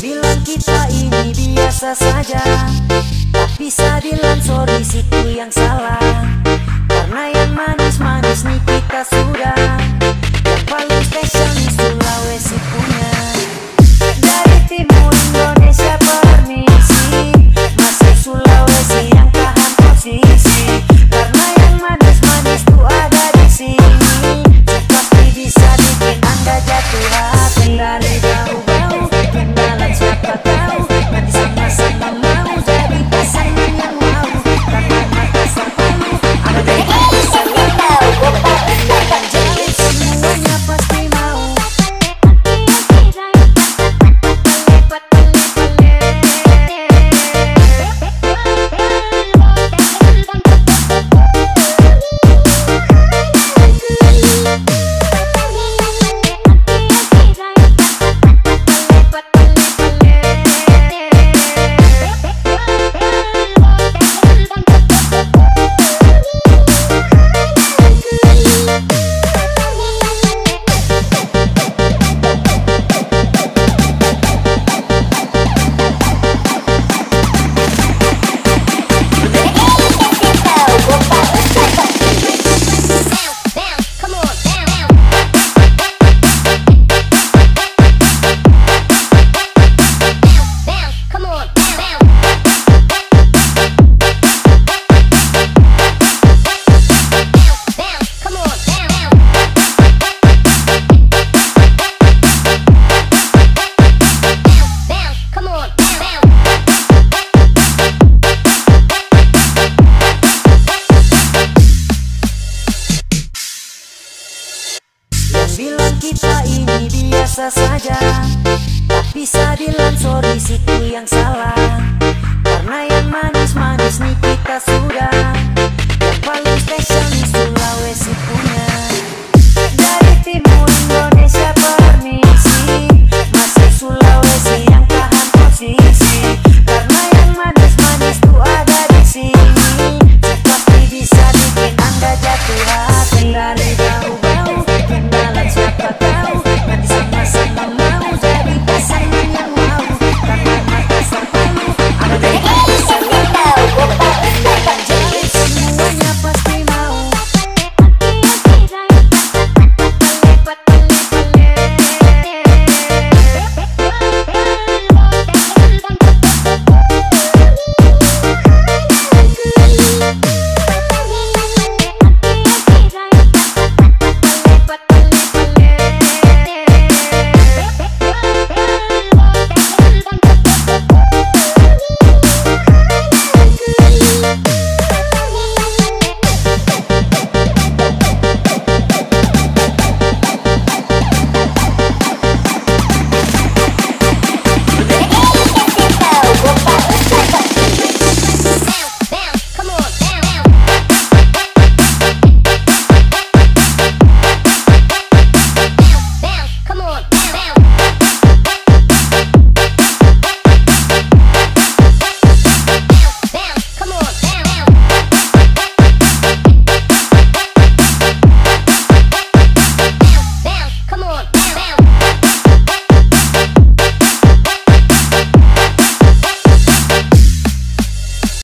bilang kita ini biasa saja. Tak bisa bilang sorry situ yang salah. kita ini biasa saja. Tak bisa sorry situ yang salah. Karena yang manis-manis nih kita sudah. Yang paling spesial di Sulawesi punya. Dari timur Indonesia permisi. Masih Sulawesi yang tahan posisi. Karena yang manis-manis tu ada di sini. Pasti bisa bikin anda jatuh